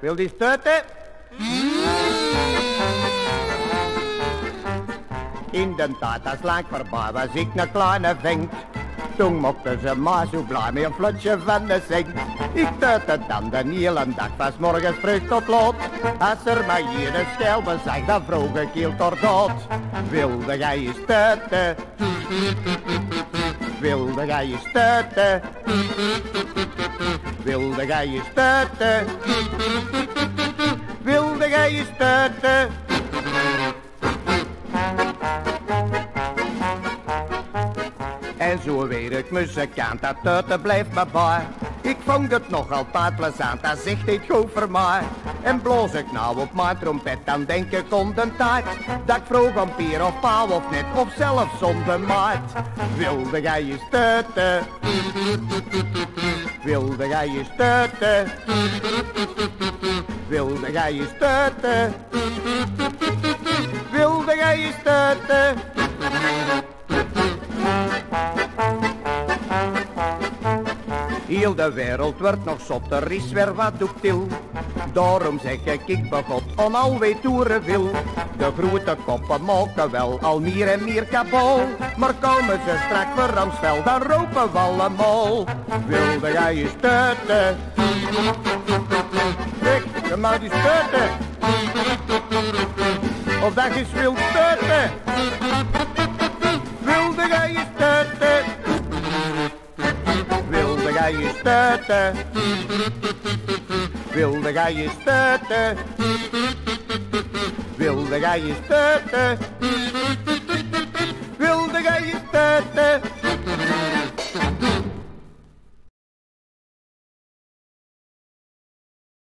Wil die stuiten? In de lang voorbij was ik een kleine vink. Toen mochten ze maar zo blij met een flutje van de zink. Ik tuitte dan de hele dag, van 's morgens vroeg tot laat. Als er maar hier een schel bezag, dan vroeg ik heel tot dood. Wilde jij je stuiten? Wilde je stuiten? Wilde je stuiten? Wilde je stuiten? En zo weer ik muzikant, dat tuiten blijft me bij. Ik vond het nog altijd plezant, dat zegt dit goed voor. En bloos ik nou op mijn trompet, dan denk ik om de tijd. Dat ik vroeg om pier of pauw of net, of zelfs zonder maat. Wilde jij je stuiten? Wilde jij je stuiten? Wilde jij je stuiten? Wilde jij je stuiten? De wereld wordt nog zot, er is weer wat til. Daarom zeg ik, ik begot on alweer toeren wil. De grote koppen maken wel al meer en meer kabaal. Maar komen ze straks voor ons vel, dan roepen we allemaal. Wilde jij je stuiten? Ik, je mag die stuiten. Of dat je wil stuiten. Wilde jij je stuiten? Wilde jij je stuiten? Wilde jij je stuiten? Wilde jij je stuiten? Wilde jij je stuiten?